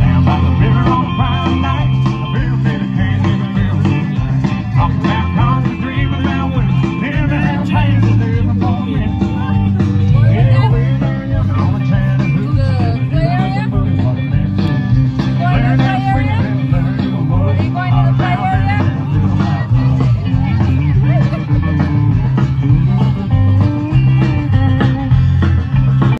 Down by the river on a fine night, a bitter, bitter, crazy, bitter, bitter. Talking about Connor's